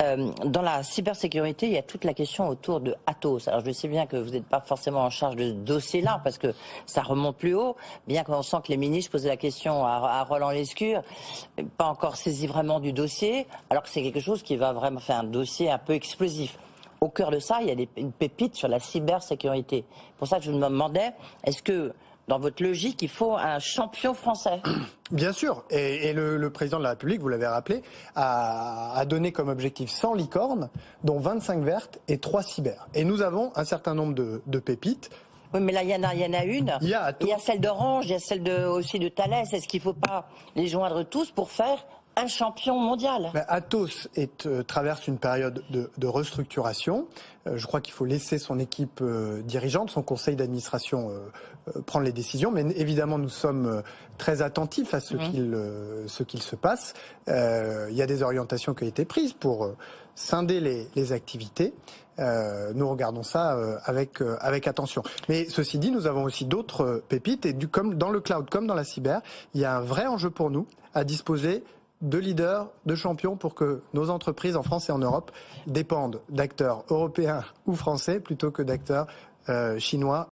Euh, dans la cybersécurité, il y a toute la question autour de Atos. Alors je sais bien que vous n'êtes pas forcément en charge de ce dossier-là parce que ça remonte plus haut, bien qu'on sent que les ministres posaient la question à, Roland Lescure, pas encore saisi vraiment du dossier, alors que c'est quelque chose qui va vraiment faire un dossier un peu explosif. Au cœur de ça, il y a une pépite sur la cybersécurité. Pour ça, je me demandais, est-ce que dans votre logique, il faut un champion français. Bien sûr, et, le, président de la République, vous l'avez rappelé, a, donné comme objectif 100 licornes, dont 25 vertes et 3 cyber. Et nous avons un certain nombre de, pépites. Oui, mais là, il y, en a, y en a une. Il y a, il y a celle d'Orange, il y a celle de, aussi de Thales. Est-ce qu'il ne faut pas les joindre tous pour faire un champion mondial. Atos est, euh, traverse une période de, restructuration. Euh, je crois qu'il faut laisser son équipe euh, dirigeante, son conseil d'administration prendre les décisions. Mais évidemment, nous sommes très attentifs à ce mhm. qu'il se passe. il y a des orientations qui ont été prises pour scinder les, activités. nous regardons ça avec avec attention. Mais ceci dit, nous avons aussi d'autres pépites et du, comme dans le cloud comme dans la cyber, il y a un vrai enjeu pour nous à disposer de leaders, de champions pour que nos entreprises en France et en Europe dépendent d'acteurs européens ou français plutôt que d'acteurs euh, chinois